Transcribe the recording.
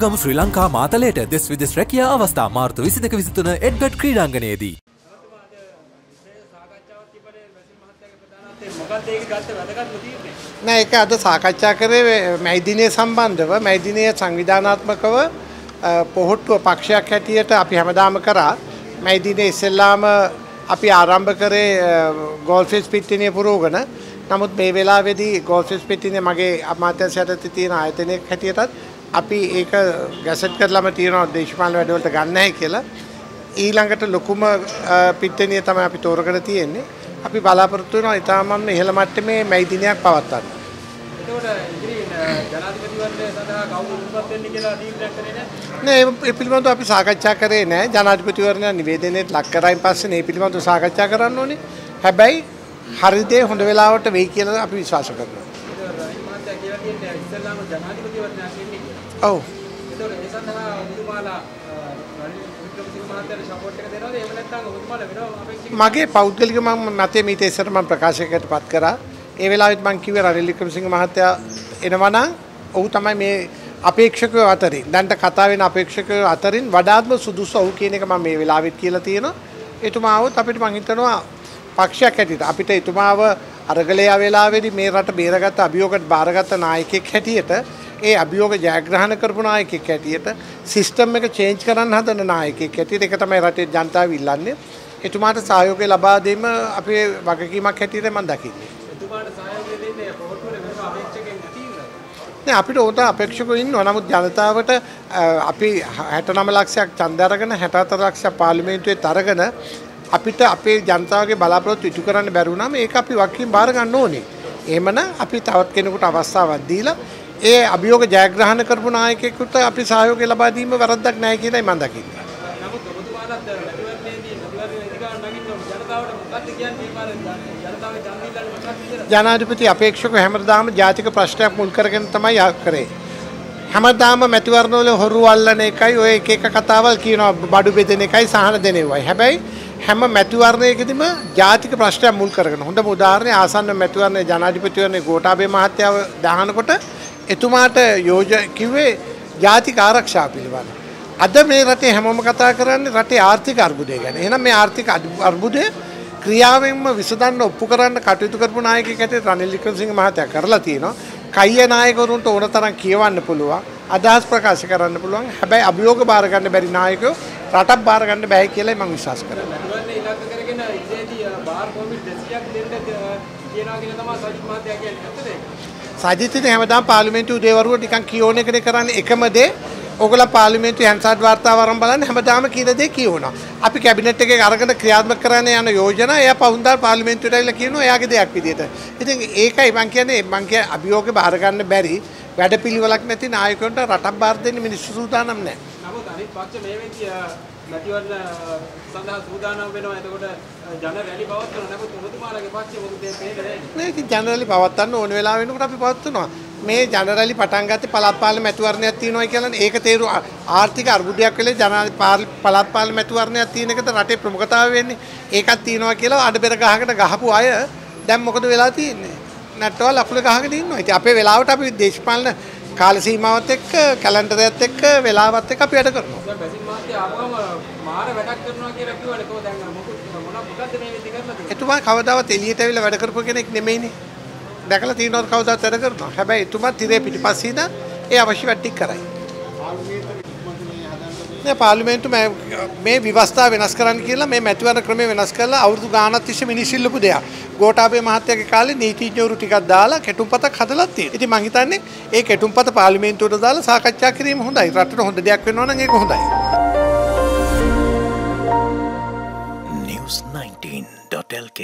ගමු ශ්‍රී ලංකා මාතලයට දෙස් විදෙස් රැකියා අවස්ථා මාර්තු විසි දෙක විසිතුන එඩ්ගට් ක්‍රීඩාංගනයේදී. නෑ ඒක අද සාකච්ඡා කරේ මැයිදිනය සම්බන්ධව මැයිදිනය සංවිධානාත්මකව පොහොට්ටුව පක්ෂයක් හැටියට අපි හැමදාම කරා මැයිදිනය ඉස්සෙල්ලාම අපි ආරම්භ කරේ ගෝල්ෆිස් පිට්ටිනය පුරෝගන නමුත් මේ වෙලාවේදී ගෝල්ෆිස් පිට්ටිනේ මගේ අමාත්‍යංශ යටතේ තියෙන ආයතනයක් හැටියටත් අපි ඒක ගැසට් කරලාම තියෙනවා දේශපාලන වැඩවලට ගන්න නැහැ කියලා ඊළඟට ලොකුම පිට්ටනිය තමයි අපි තෝරගෙන තියෙන්නේ අපි බලාපොරොත්තු වෙනවා ඉතාමත් ඉහළ මට්ටමේ මැයි දිනයක් පවත්වන්න. ජනාධිපතිවරණය. නෑ ඒ පිළිබඳව අපි සාකච්ඡා කරේ නෑ ජනාධිපතිවරණය නිවේදනයට ලක් කරයින් පස්සේ මේ පිළිබඳව සාකච්ඡා කරන්න ඕනේ. හැබැයි හරි දේ හොඳ වෙලාවට වෙයි කියලා අපි විශ්වාස කරනවා. ඒක මාත්‍යා කියලා කියන්නේ ඉස්සෙල්ලාම කියලා. ඔව්. එතකොට ඒ සඳහා අපේක්ෂක මගේ පෞද්ගලික මම මතය මීට ඉස්සර මම ප්‍රකාශයකට පත් කරා. ඒ වෙලාවෙත් මම කිව්වේ රනිල් වික්‍රමසිංහ මහත්තයා එනවා නම් ඔහු තමයි මේ අපේක්ෂකයෝ අතරින් දැන්ට කතා වෙන අපේක්ෂකයෝ අතරින් වඩාත්ම සුදුසු ඔහු කියන එක මම මේ වෙලාවෙත් කියලා තියෙනවා. එතුමා આવොත් අපිට මං හිතනවා පක්ෂයක් හැටියට අපිට එතුමාව අරගලයා වෙලාවේදී මේ රට බේරගත්ත අභියෝගයට බාරගත්ත නායකයෙක් හැටියට ඒ අභියෝග ජයග්‍රහණ කරපු නායකයෙක් හැටියට සිස්ටම් එක චේන්ජ් කරන්න හදන නායකයෙක් හැටියට ඒක තමයි රටේ ජනතාව ඉල්ලන්නේ. එතුමාට සහයෝගය ලබා දීම අපේ වගකීමක් හැටියට මම දකින්නේ. එතුමාට සහයෝගය දෙන්නේ පොහොට්ටුවල වෙනම අපේක්ෂකෙන්? නෑ අපිට ඕත අපේක්ෂකව ඉන්නවා. නමුත් ජනතාවට අපි 69 ලක්ෂයක් ඡන්ද අරගෙන 64 ලක්ෂයක් පාර්ලිමේන්තුවේ තරගෙන අපිට අපේ ජනතාවගේ බලාපොරොත්තු ඉටු කරන්න බැරි වුණාම ඒක අපි වකින් බාර ගන්න ඕනේ. එහෙමනම් අපි තවත් කෙනෙකුට අවස්ථාවක් දීලා ඒ අභියෝග ජයග්‍රහණ කරපු නායකයෙකුට අපි සහයෝගය ලබා දීම වැරද්දක් නැහැ කියලායි මම දකින්නේ. නමුත් ඔබතුමාලත් මැතිවරණයේදී මැතිවරණ ඉදිකාවට නැගිටින ජනතාවට මොකක්ද කියන්නේ මේ ජනතාවේ ඡන්දිල්ලන්නේ මොකක්ද කියලා? ජනාධිපති අපේක්ෂක හැමදාම ජාතික ප්‍රශ්නයක් මුල් කරගෙන තමයි කරේ. හැමදාම මැතිවරණවල හොරු අල්ලන එකයි ඔය එක එක කතාවල් කියනවා බඩු බෙදෙන එකයි සහන දෙනෙවයි. හැබැයි හැම මැතිවරණයකදීම ජාතික ප්‍රශ්නයක් මුල් කරගෙන හොඳම උදාහරණය ආසන්න මැතිවරණයේ ජනාධිපතිවරණයේ ගෝඨාභය මහත්තයාව දාහනකොට එතුමාට යෝජ කිව්වේ ජාතික ආරක්ෂා පිළිබඳ. අද මේ රටේ හැමෝම කතා කරන්නේ රටේ ආර්ථික අර්බුදය ගැන. එහෙනම් මේ ආර්ථික අර්බුදය ක්‍රියාවෙන්ම විසඳන්න ඔප්පු කරන්න කටයුතු කරපු නායකයෙක් හැටියට රනිල් වික්‍රමසිංහ මහත්තයා කරලා තියෙනවා. කයිය නායකවරුන්ට ඕන තරම් කියවන්න පුළුවන්. අදහස් ප්‍රකාශ කරන්න පුළුවන්. හැබැයි අභියෝග බාර ගන්න බැරි නායකයෝ රටක් බාර ගන්න බෑ කියලායි මම විශ්වාස කරන්නේ. මැතිවරණය ඉලක්ක කරගෙන ඉතින් බාර් පොමිට් 200ක් දෙන්න කියනවා කියලා තමයි සජිත් මහත්තයා කියන්නේ. ඇත්තද ඒක? සජිත්ට හැමදාම පාර්ලිමේන්තු උදේවරුව නිකන් කියෝන එකනේ කරන්නේ එකම දේ ඔගොල්ලෝ පාර්ලිමේන්තු හැන්සාඩ් වාර්තාව වරන් බලන්න හැමදාම කියන දේ කියවනවා. අපි කැබිනට් එකේ අරගෙන ක්‍රියාත්මක කරන්න යන යෝජනා එයා පවුන්දා පාර්ලිමේන්තුවට ඇවිල්ලා කියනවා එයාගේ දෙයක් විදියට. ඉතින් ඒකයි මං කියන්නේ මං කිය අභියෝගේ බාර ගන්න බැරි වැඩපිළිවෙලක් නැති නායකයන්ට රටක් බාර දෙන්න මිනිස්සු සූදානම් නැහැ. නමුත් අනිත් පක්ෂ මේ වෙද්දී මැතිවරණ සඳහා සූදානම් වෙනවා. එතකොට ජන රැලි පවත්වන නමුත් ඔබතුමාලගේ පක්ෂය මොකද මේ මේ ඉතින් ජනරලි පවත්වන්න ඕන වෙලාව වෙනකොට අපි පවත්වනවා. මේ ජනරලි පටන් ගත්තේ පළාත් පාලන මැතිවරණයක් තියෙනවා කියලානේ. ඒක තේරු ආර්ථික අර්බුදයක් වෙලේ ජන පළාත් පාලන මැතිවරණයක් තියෙන එකද රටේ ප්‍රමුඛතාවය වෙන්නේ. ඒකක් තියෙනවා කියලා අඩබෙර ගහකට ගහපු අය දැන් මොකද වෙලා තියෙන්නේ? නැට්ටවල් අකුල ගහගෙන ඉන්නවා. ඉතින් අපේ වෙලාවට අපි දේශපාලන කාල සීමාවත් එක්ක කැලෙන්ඩරයත් එක්ක වෙලාවත් එක්ක අපි වැඩ කරනවා. දැන් බැසින් මහත්තයා ආපුවම මාර වැඩක් කරනවා කියලා කිව්වනේ කොහොමද දැන් මොකද මොන මොකද්ද මේ වෙද්දී කරලා තියෙන්නේ? එතුමා කවදාවත් එළියට ඇවිල්ලා වැඩ කරපු කෙනෙක් නෙමෙයිනේ. දැකලා තියෙනවද කවදාවත් වැඩ කරනවා. හැබැයි එතුමා තිරේ පිටිපස්සේ ඉඳන් ඒ අවශ්‍ය වැඩ ටික කරයි. නෑ පාර්ලිමේන්තු මේ විවස්ථා වෙනස් කරන්න කියලා මේ මැතිවරණ ක්‍රමය වෙනස් කරලා අවුරුදු ගාණක් තිස්සේ මිනිස්සුල්ලපු දෙයක්. ගෝඨාභය මහත්තයාගේ කාලේ නීතිඥවරු ටිකක් දාලා කෙටුම්පතක් හදලා තියෙනවා. ඉතින් මං හිතන්නේ ඒ කෙටුම්පත පාර්ලිමේන්තුවට දාලා සාකච්ඡා කිරීම හොඳයි. රටට හොඳ දෙයක් වෙනවා නම් ඒක හොඳයි. News 19.lk